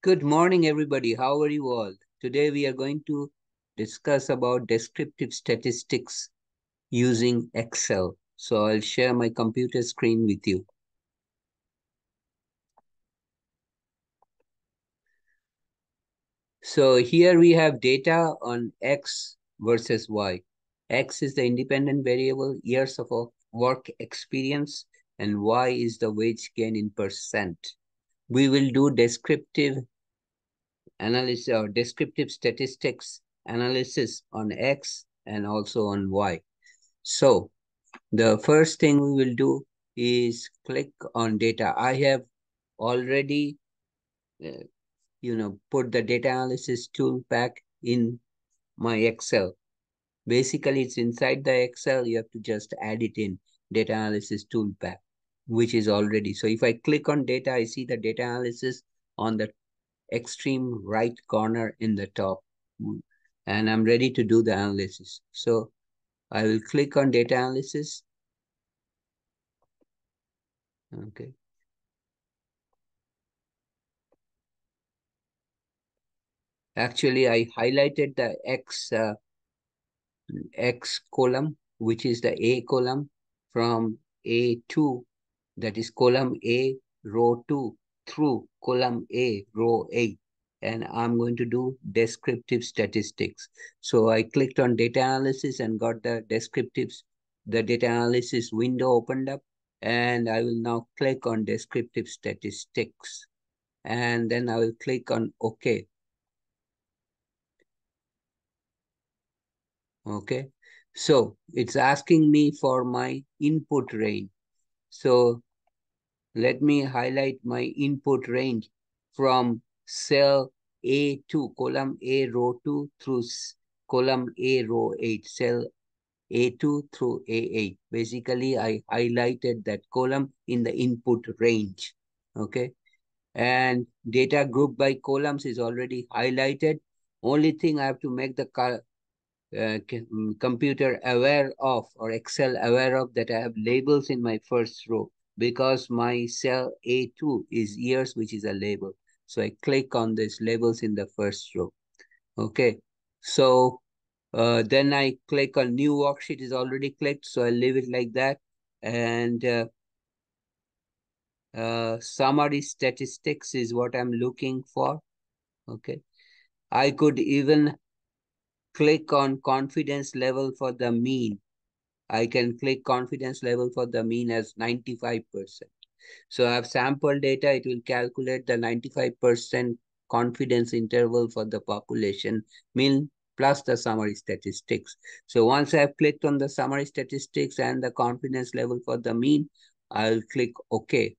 Good morning, everybody. How are you all? Today we are going to discuss about descriptive statistics using Excel. So I'll share my computer screen with you. So here we have data on X versus Y. X is the independent variable, years of work experience, and Y is the wage gain in percent. We will do descriptive analysis or descriptive statistics analysis on X and also on Y. So the first thing we will do is click on data. I have already, uh, you know, put the data analysis tool pack in my Excel. Basically, it's inside the Excel. You have to just add it in data analysis tool pack, which is already. So if I click on data, I see the data analysis on the extreme right corner in the top. And I'm ready to do the analysis. So I will click on data analysis. Okay. Actually, I highlighted the X, uh, X column, which is the A column from A2, that is column A, row 2, through column A, row 8, and I'm going to do descriptive statistics. So I clicked on data analysis and got the descriptives. The data analysis window opened up and I will now click on descriptive statistics and then I will click on OK. Okay, so it's asking me for my input range. So let me highlight my input range from cell A2, column A, row 2 through column A, row 8, cell A2 through A8. Basically, I highlighted that column in the input range, okay? And data group by columns is already highlighted. Only thing I have to make the uh, computer aware of or Excel aware of that I have labels in my first row because my cell A2 is years, which is a label. So I click on this labels in the first row. Okay, so uh, then I click on new worksheet is already clicked, so I leave it like that. And uh, uh, summary statistics is what I'm looking for. Okay, I could even click on confidence level for the mean. I can click confidence level for the mean as 95%. So I have sample data, it will calculate the 95% confidence interval for the population mean plus the summary statistics. So once I have clicked on the summary statistics and the confidence level for the mean, I'll click OK.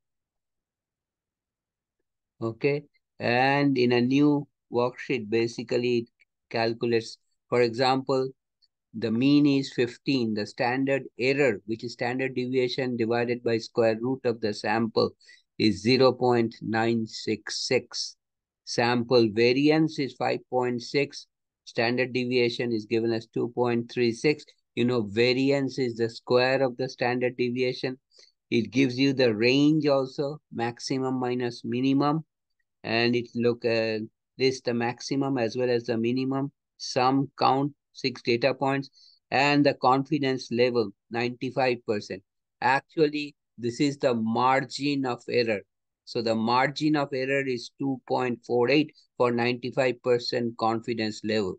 Okay. And in a new worksheet, basically it calculates, for example, the mean is 15. The standard error, which is standard deviation divided by square root of the sample, is 0 0.966. Sample variance is 5.6. Standard deviation is given as 2.36. You know, variance is the square of the standard deviation. It gives you the range also, maximum minus minimum. And it look at uh, this the maximum as well as the minimum. Sum count six data points, and the confidence level, 95%. Actually, this is the margin of error. So the margin of error is 2.48 for 95% confidence level.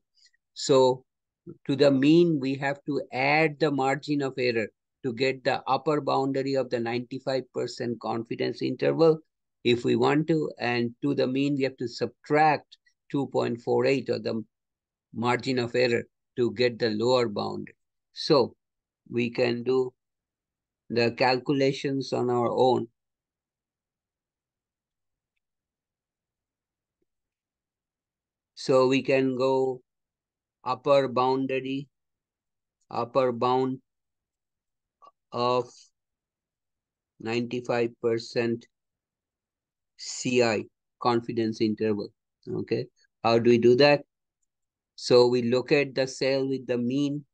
So to the mean, we have to add the margin of error to get the upper boundary of the 95% confidence interval if we want to. And to the mean, we have to subtract 2.48 or the margin of error to get the lower bound. So we can do the calculations on our own. So we can go upper boundary, upper bound of 95% CI, confidence interval. Okay, how do we do that? So we look at the cell with the mean.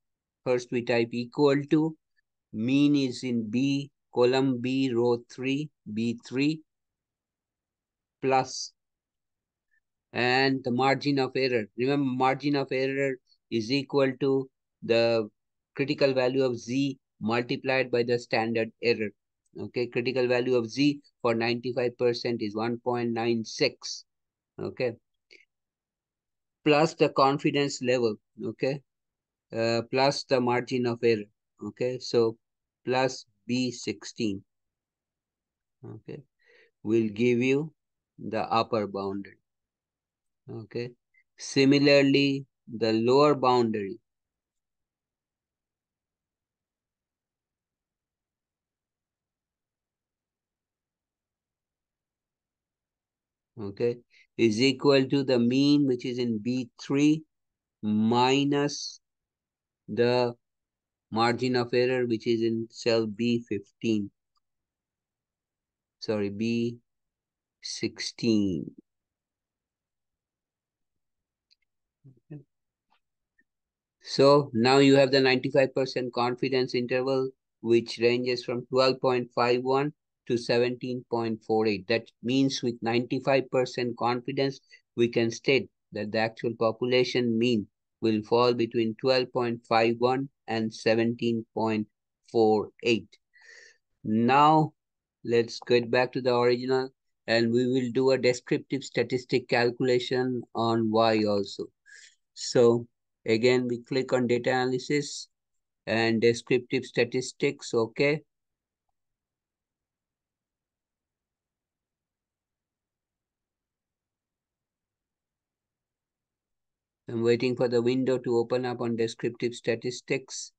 First we type equal to. Mean is in B, column B, row 3, B3, plus. plus and the margin of error. Remember, margin of error is equal to the critical value of z multiplied by the standard error. Okay, critical value of z for 95% is 1.96. Okay, plus the confidence level. Okay, uh, plus the margin of error. Okay, so plus B16. Okay, will give you the upper boundary. Okay. Similarly, the lower boundary okay, is equal to the mean, which is in B3, minus the margin of error, which is in cell B15. Sorry, B16. So now you have the 95% confidence interval, which ranges from 12.51 to 17.48. That means with 95% confidence, we can state that the actual population mean will fall between 12.51 and 17.48. Now, let's get back to the original and we will do a descriptive statistic calculation on Y also. So Again, we click on data analysis and descriptive statistics. Okay. Waiting for the window to open up on descriptive statistics.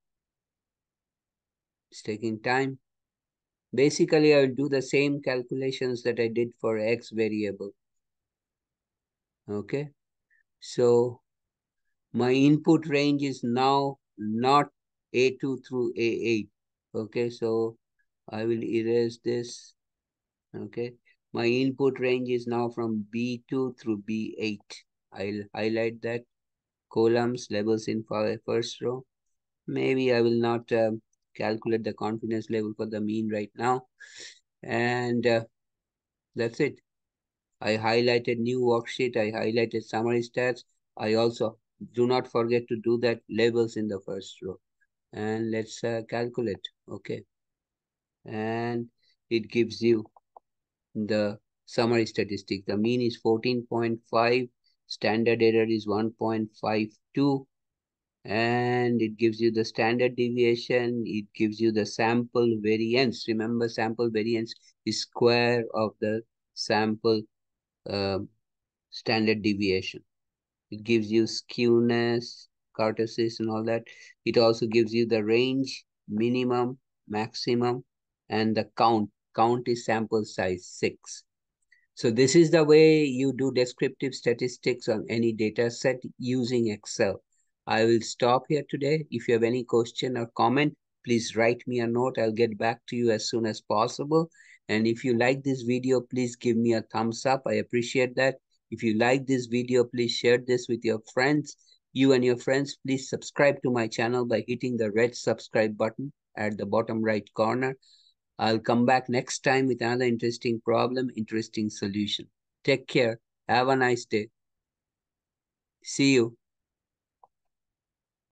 It's taking time. Basically, I'll do the same calculations that I did for X variable. Okay. So my input range is now not A2 through A8. Okay, so I will erase this. Okay, my input range is now from B2 through B8. I'll highlight that. Columns, labels in for first row. Maybe I will not um, calculate the confidence level for the mean right now. And uh, that's it. I highlighted new worksheet. I highlighted summary stats. I also do not forget to do that labels in the first row. And let's uh, calculate. Okay. And it gives you the summary statistic. The mean is 14.5. Standard error is 1.52. And it gives you the standard deviation. It gives you the sample variance. Remember, sample variance is square of the sample uh, standard deviation. It gives you skewness, kurtosis, and all that. It also gives you the range, minimum, maximum, and the count. Count is sample size, six. So this is the way you do descriptive statistics on any data set using Excel. I will stop here today. If you have any question or comment, please write me a note. I'll get back to you as soon as possible. And if you like this video, please give me a thumbs up. I appreciate that. If you like this video, please share this with your friends. You and your friends, please subscribe to my channel by hitting the red subscribe button at the bottom right corner. I'll come back next time with another interesting problem, interesting solution. Take care. Have a nice day. See you.